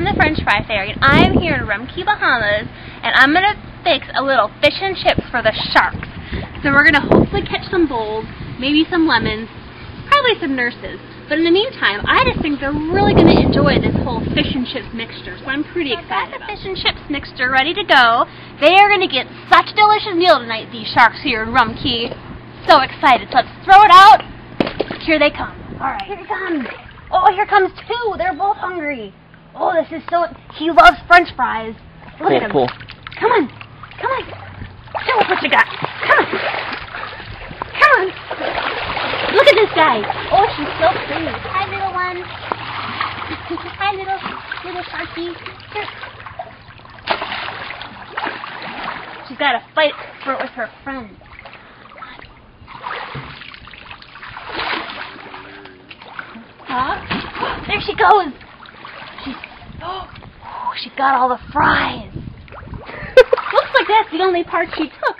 I'm the French Fry Fairy, and I'm here in Rum Cay, Bahamas, and I'm going to fix a little fish and chips for the sharks. So we're going to hopefully catch some bowls, maybe some lemons, probably some nurses. But in the meantime, I just think they're really going to enjoy this whole fish and chips mixture, so I'm pretty I've excited got the fish and chips mixture ready to go. They are going to get such a delicious meal tonight, these sharks here in Rum Cay. So excited. So let's throw it out. Here they come. All right. Here it comes. Oh, here comes two. They're both hungry. Oh, this is so... He loves french fries. Look at him. Pull. Come on. Come on. Show us what you got. Come on. Come on. Look at this guy. Oh, she's so pretty. Hi, little one. Hi, little, little sharky. Here. She's got to fight for it with her friends. Huh? There she goes. Oh, she got all the fries. Looks like that's the only part she took.